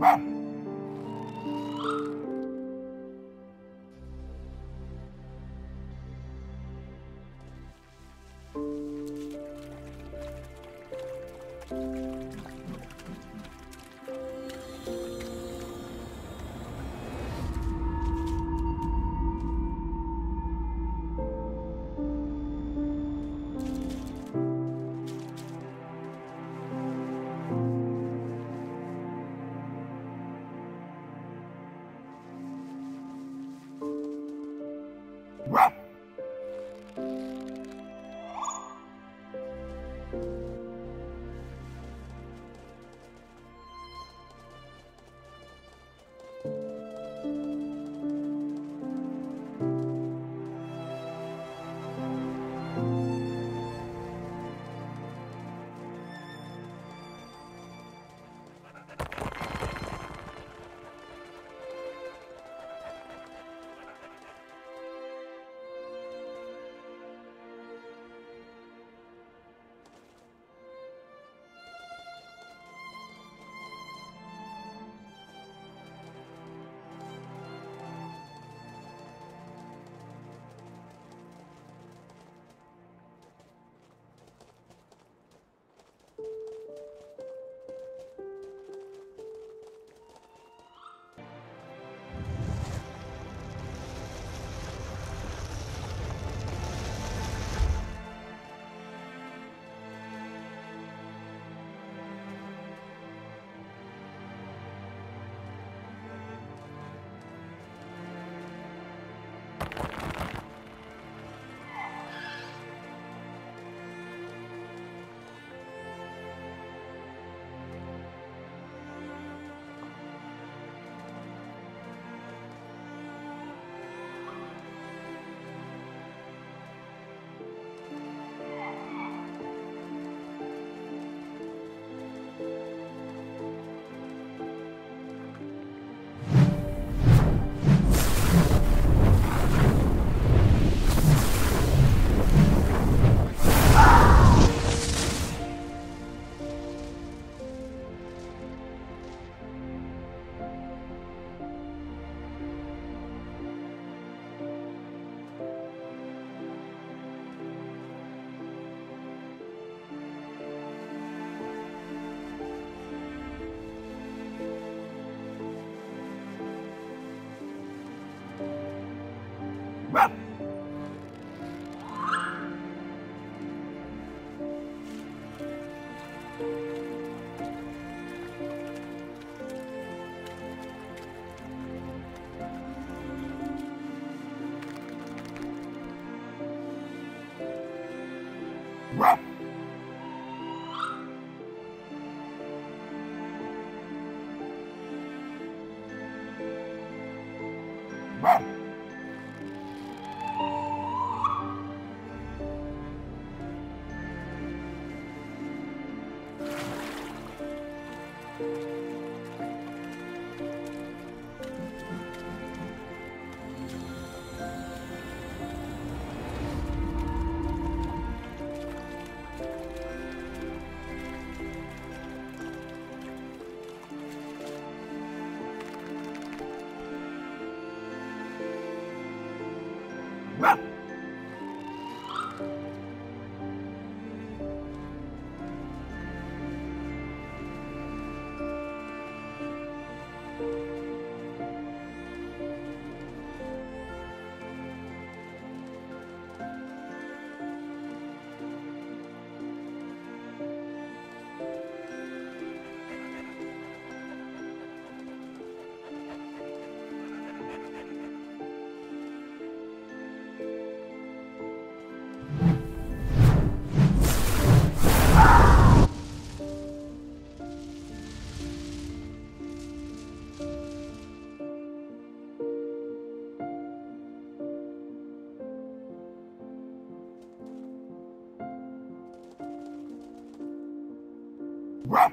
Ah! Ruff. Rap! Ruff!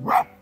Rap.